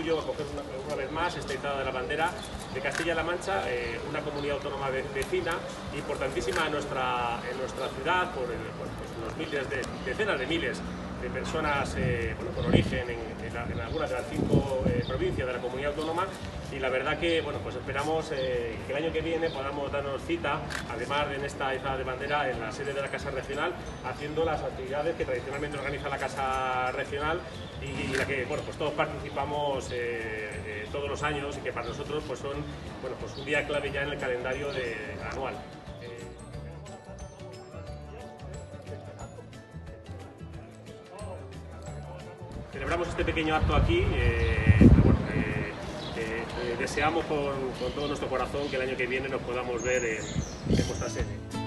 orgullo acoger una, una vez más esta entrada de la bandera de Castilla-La Mancha, eh, una comunidad autónoma ve- vecina, importantísima en nuestra, en nuestra ciudad por, el- por, pues, los miles de, decenas de miles de personas eh, con origen en, en en algunas de las cinco eh, provincias de la comunidad autónoma y la verdad que bueno, pues esperamos eh, que el año que viene podamos darnos cita, además de en esta izada de bandera, en la sede de la Casa Regional, haciendo las actividades que tradicionalmente organiza la Casa Regional y, y la que bueno, pues todos participamos eh, todos los años y que para nosotros pues son bueno, pues un día clave ya en el calendario anual. Celebramos este pequeño acto aquí, eh, pero bueno, eh, eh, deseamos con, todo nuestro corazón que el año que viene nos podamos ver en vuestra sede.